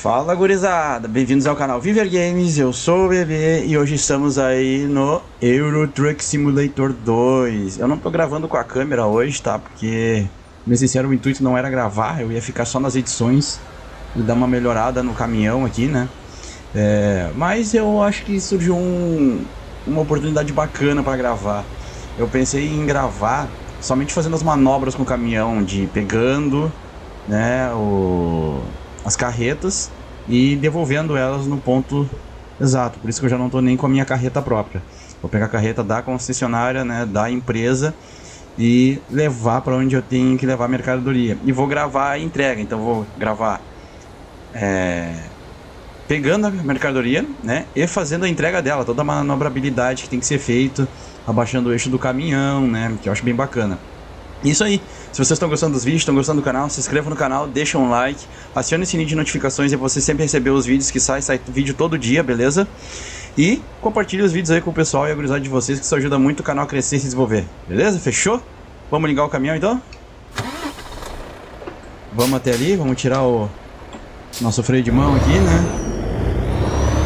Fala gurizada, bem-vindos ao canal Viver Games, eu sou o Bebê e hoje estamos aí no Euro Truck Simulator 2 Eu não tô gravando com a câmera hoje, tá? Porque, me sincero, o intuito não era gravar, eu ia ficar só nas edições E dar uma melhorada no caminhão aqui, né? É, mas eu acho que surgiu um, uma oportunidade bacana para gravar Eu pensei em gravar somente fazendo as manobras com o caminhão, de pegando, né, o as carretas e devolvendo elas no ponto exato. Por isso que eu já não estou nem com a minha carreta própria. Vou pegar a carreta da concessionária, né, da empresa e levar para onde eu tenho que levar a mercadoria. E vou gravar a entrega, então vou gravar é, pegando a mercadoria né, e fazendo a entrega dela, toda a manobrabilidade que tem que ser feita, abaixando o eixo do caminhão, né, que eu acho bem bacana. Isso aí. Se vocês estão gostando dos vídeos, estão gostando do canal, se inscreva no canal, deixa um like, acione o sininho de notificações e você sempre receber os vídeos que saem, sai vídeo todo dia, beleza? E compartilhe os vídeos aí com o pessoal e a gurizada de vocês, que isso ajuda muito o canal a crescer e se desenvolver. Beleza? Fechou? Vamos ligar o caminhão então? Vamos até ali, vamos tirar o nosso freio de mão aqui, né?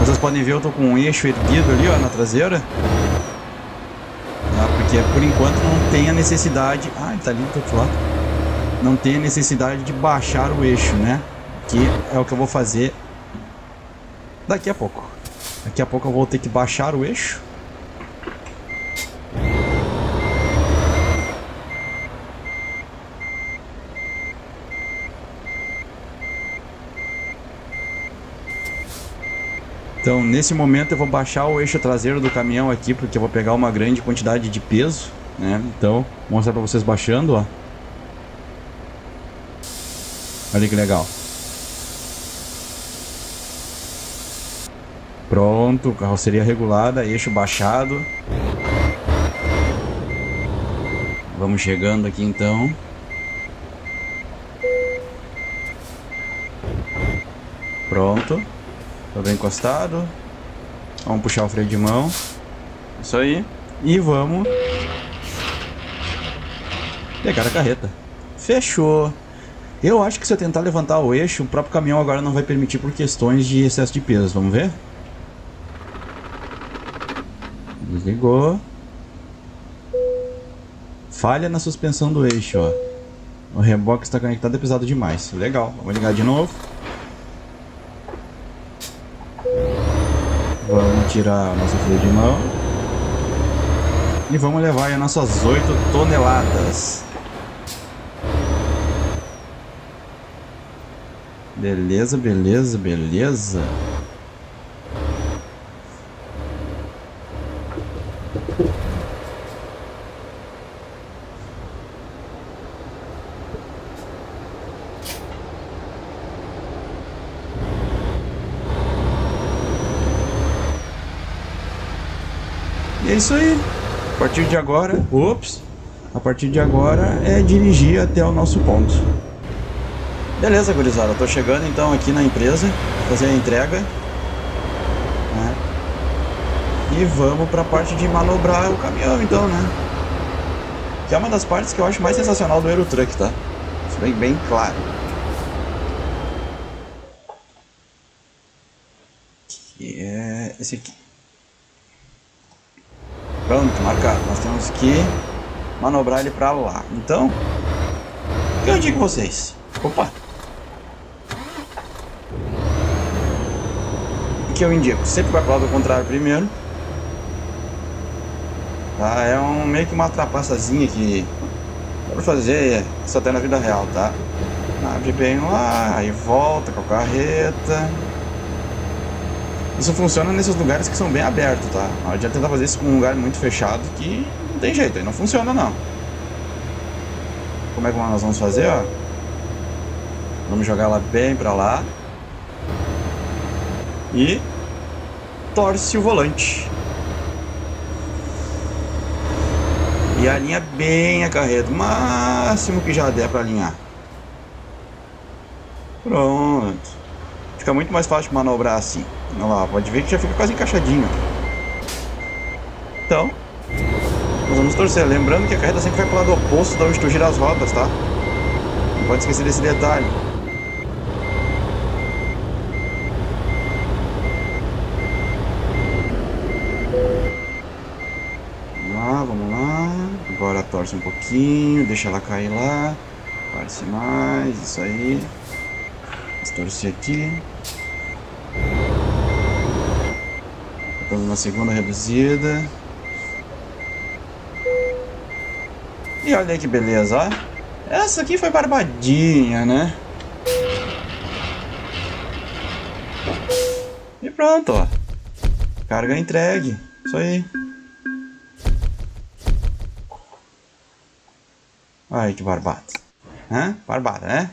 Vocês podem ver, eu tô com um eixo erguido ali, ó, na traseira. Porque por enquanto não tem a necessidade. Ah, ele tá ali do outro lado. Não tem a necessidade de baixar o eixo, né? Que é o que eu vou fazer daqui a pouco. Daqui a pouco eu vou ter que baixar o eixo. Então, nesse momento eu vou baixar o eixo traseiro do caminhão aqui, porque eu vou pegar uma grande quantidade de peso, né? Então, vou mostrar para vocês baixando, ó. Olha que legal. Pronto, carroceria regulada, eixo baixado. Vamos chegando aqui então. Pronto. Tá bem encostado. Vamos puxar o freio de mão. Isso aí. E vamos... Pegar a carreta. Fechou. Eu acho que se eu tentar levantar o eixo, o próprio caminhão agora não vai permitir por questões de excesso de peso. Vamos ver? Desligou. Falha na suspensão do eixo, ó. O reboque está conectado é pesado demais. Legal. Vamos ligar de novo. Vamos tirar a nossa freio de mão. E vamos levar as nossas 8 toneladas. Beleza, beleza, beleza. Isso aí. A partir de agora, ops, a partir de agora é dirigir até o nosso ponto. Beleza, gurizada, tô chegando então aqui na empresa, fazer a entrega. Né? E vamos para a parte de manobrar o caminhão então, né? Que é uma das partes que eu acho mais sensacional do Aerotruck, tá? Isso bem, bem claro. Que é esse aqui. Pronto, marcado. Nós temos que manobrar ele para lá. Então, que eu digo vocês? Opa! O que eu indico? Sempre vai para o lado contrário primeiro. Tá? É um, meio que uma trapaçazinha que dá para fazer só até na vida real, tá? Abre bem lá, aí volta com a carreta. Isso funciona nesses lugares que são bem abertos, tá? Não adianta tentar fazer isso com um lugar muito fechado que não tem jeito, aí não funciona não. Como é que nós vamos fazer, ó? Vamos jogar ela bem pra lá. E torce o volante. E alinha bem a carreta, o máximo que já der pra alinhar. Pronto. Fica muito mais fácil manobrar assim. Olha lá, pode ver que já fica quase encaixadinho. Então, nós vamos torcer. Lembrando que a carreta sempre vai para o lado oposto da onde tu gira as rodas, tá? Não pode esquecer desse detalhe. Vamos lá, vamos lá. Agora torce um pouquinho, deixa ela cair lá. Parece mais, isso aí. Torcer aqui. Estamos na segunda reduzida. E olha que beleza, ó. Essa aqui foi barbadinha, né? E pronto, ó. Carga entregue. Isso aí. Olha que barbada. Hã? Barbada, né?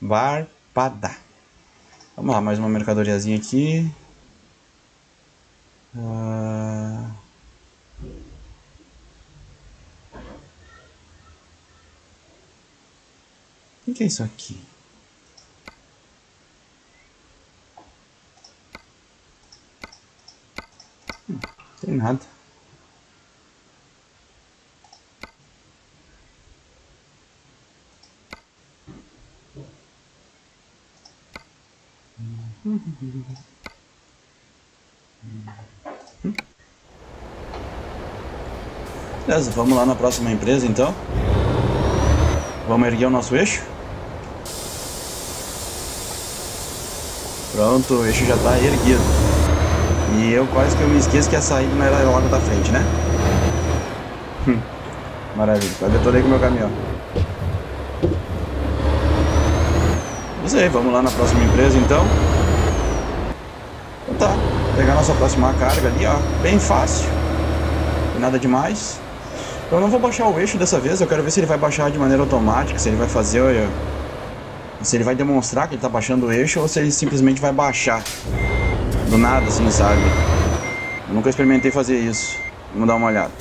Barbada. Vamos lá, mais uma mercadoriazinha aqui. Uh... O que é isso aqui? Hum, tem nada. Beleza, vamos lá na próxima empresa então. Vamos erguer o nosso eixo. Pronto, o eixo já está erguido. E eu quase que eu me esqueço que a saída não era logo da frente, né? Hum, maravilha, quase detonei com o meu caminhão. Isso aí, vamos lá na próxima empresa. Então tá, pegar nossa próxima carga ali, ó, bem fácil. Nada demais. Eu não vou baixar o eixo dessa vez, eu quero ver se ele vai baixar de maneira automática, se ele vai fazer... Se ele vai demonstrar que ele está baixando o eixo ou se ele simplesmente vai baixar. Do nada, assim, sabe? Eu nunca experimentei fazer isso. Vamos dar uma olhada.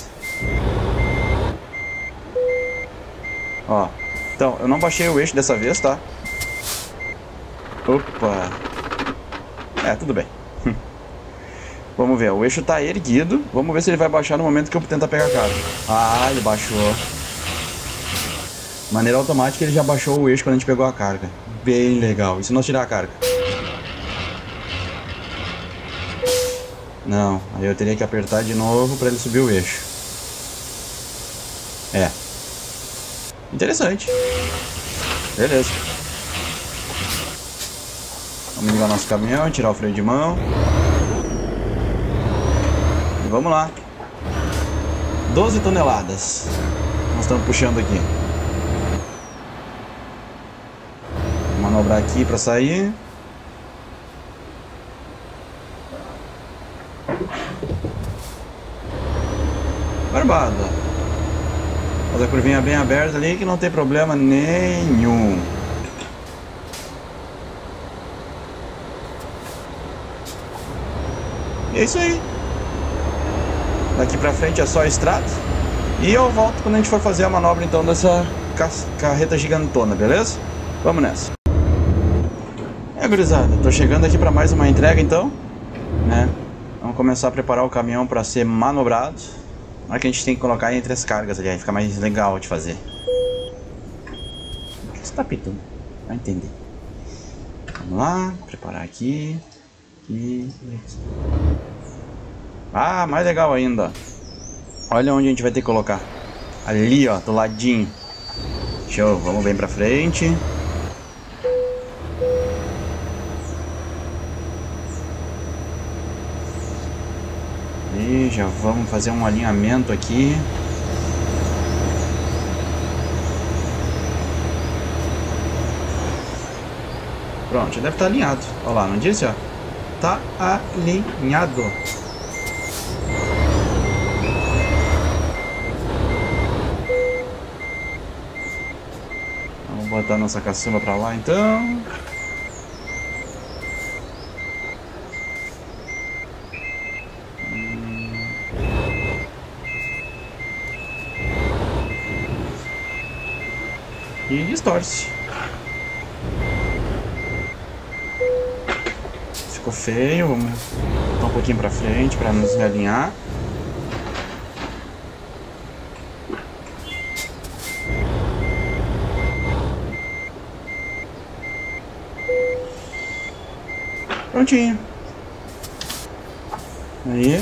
Ó, então, eu não baixei o eixo dessa vez, tá? Opa! É, tudo bem. Vamos ver, o eixo está erguido. Vamos ver se ele vai baixar no momento que eu tentar pegar a carga. Ah, ele baixou. Maneira automática ele já baixou o eixo quando a gente pegou a carga. Bem legal. E se nós tirar a carga? Não, aí eu teria que apertar de novo para ele subir o eixo. É. Interessante. Beleza. Vamos ligar nosso caminhão, tirar o freio de mão vamos lá. 12 toneladas. Nós estamos puxando aqui. Manobrar aqui para sair. Barbada. Fazer a curvinha bem aberta ali que não tem problema nenhum. É isso aí. Daqui pra frente é só estrada. E eu volto quando a gente for fazer a manobra então dessa carreta gigantona, beleza? Vamos nessa. É, gurizada, tô chegando aqui para mais uma entrega então, né? Vamos começar a preparar o caminhão para ser manobrado. Na que a gente tem que colocar entre as cargas ali, aí fica mais legal de fazer. O que você tá pitando? Vai entender. Vamos lá, preparar aqui. Aqui e aqui. Ah, mais legal ainda. Olha onde a gente vai ter que colocar. Ali, ó, do ladinho. Show, vamos bem pra frente. E já vamos fazer um alinhamento aqui. Pronto, já deve estar alinhado. Olha lá, não disse, ó? Tá alinhado. Botar nossa caçamba pra lá então. E distorce. Ficou feio, vamos botar um pouquinho pra frente para nos realinhar. Prontinho. Aí.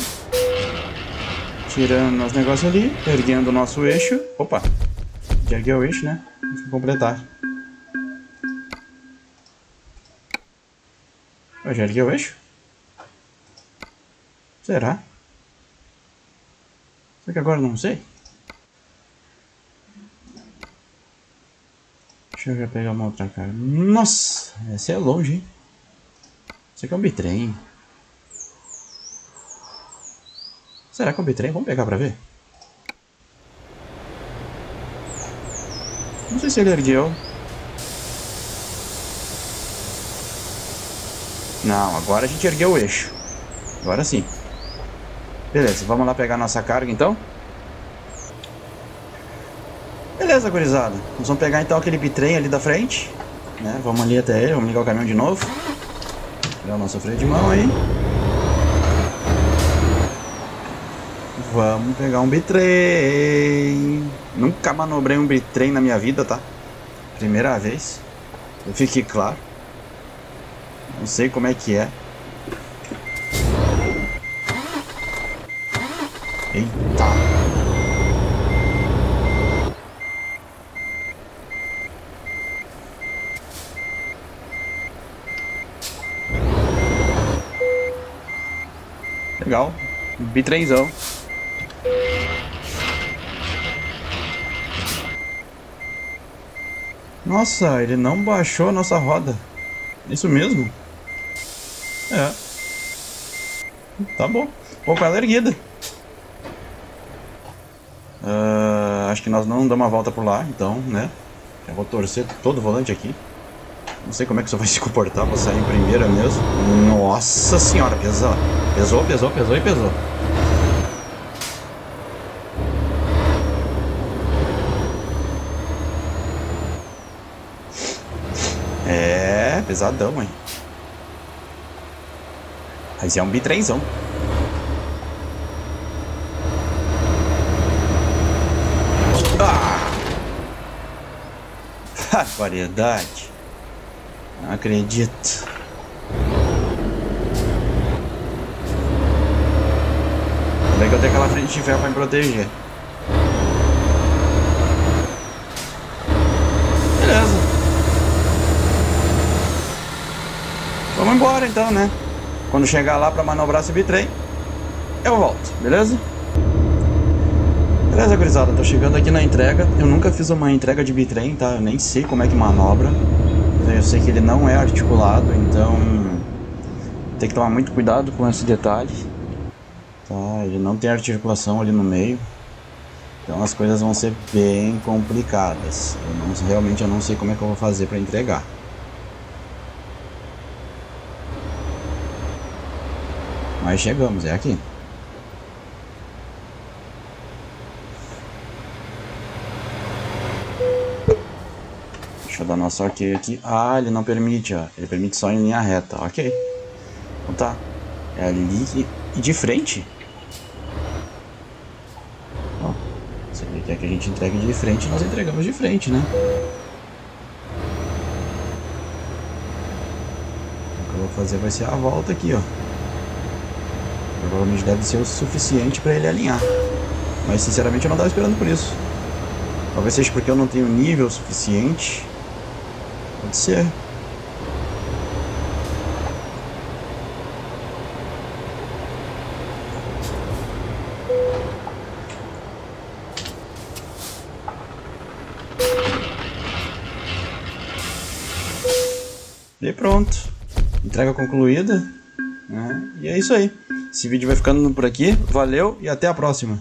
Tirando os negócios ali, erguendo o nosso eixo. Opa! Já ergueu o eixo, né? Vamos completar. Eu já ergueu o eixo? Será? Será que agora não sei? Deixa eu já pegar uma outra cara. Nossa, essa é longe, hein? Isso aqui é um bitrem. Será que é um bitrem? Vamos pegar pra ver. Não sei se ele ergueu. Não, agora a gente ergueu o eixo. Agora sim. Beleza, vamos lá pegar nossa carga então. Beleza, gurizada. Nós vamos pegar então aquele bitrem ali da frente. Né? Vamos ali até ele, vamos ligar o caminhão de novo. Pegar o nosso freio de mão aí. Vamos pegar um bitrem. Nunca manobrei um bitrem na minha vida, tá? Primeira vez. Eu fiquei claro. Não sei como é que é. Eita. Legal. Bitrenzão. Nossa, ele não baixou a nossa roda. Isso mesmo? É. Tá bom. Pô, com ela erguida. Uh, acho que nós não damos uma volta por lá, então, né? Eu vou torcer todo o volante aqui. Não sei como é que isso vai se comportar pra sair em primeira mesmo. Nossa senhora, pesou. Pesou, pesou, pesou e pesou. É, pesadão, hein? Mas é um bitrenzão. Ah! Variedade. Não acredito. Eu tenho aquela frente ferro pra me proteger. Beleza. Vamos embora então, né? Quando chegar lá para manobrar esse bitrem, eu volto, beleza? Beleza, gurizada, tô chegando aqui na entrega. Eu nunca fiz uma entrega de bitrem, tá? Eu nem sei como é que manobra. Eu sei que ele não é articulado, então tem que tomar muito cuidado com esse detalhe. Tá? Ele não tem articulação ali no meio. Então as coisas vão ser bem complicadas. Eu não, realmente eu não sei como é que eu vou fazer para entregar. Mas chegamos, é aqui. Deixa eu dar nosso ok aqui. Ah, ele não permite, ó. Ele permite só em linha reta. Ok. Então tá. É ali e de frente. Ó. Se ele quer que a gente entregue de frente, nós entregamos de frente, né? O que eu vou fazer vai ser a volta aqui, ó. Provavelmente deve ser o suficiente para ele alinhar. Mas sinceramente eu não estava esperando por isso. Talvez seja porque eu não tenho nível suficiente. Pode ser. E pronto. Entrega concluída. Né? E é isso aí. Esse vídeo vai ficando por aqui. Valeu e até a próxima.